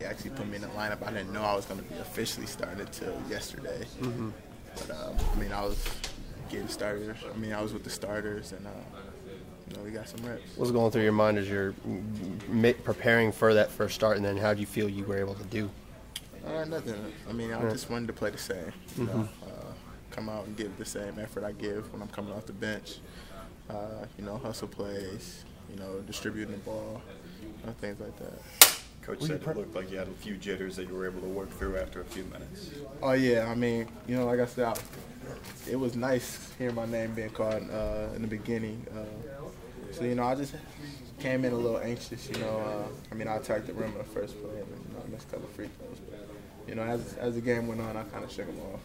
He actually put me in the lineup. I didn't know I was going to be officially started till yesterday. Mm-hmm. But um, I mean, I was getting starters. I mean, I was with the starters, and uh, you know, we got some reps. What's going through your mind as you're preparing for that first start, and then how do you feel you were able to do? Uh, nothing. I mean, I just wanted to play the same. You mm-hmm. know, uh, come out and give the same effort I give when I'm coming off the bench. Uh, you know, hustle plays. You know, distributing the ball, you know, things like that. Coach said it looked like you had a few jitters that you were able to work through after a few minutes. Oh yeah, I mean, you know, like I said, I, it was nice hearing my name being called uh, in the beginning. Uh, so you know, I just came in a little anxious. You know, uh, I mean, I attacked the rim in the first play and you know, I missed a couple free throws. But, you know, as as the game went on, I kind of shook them off.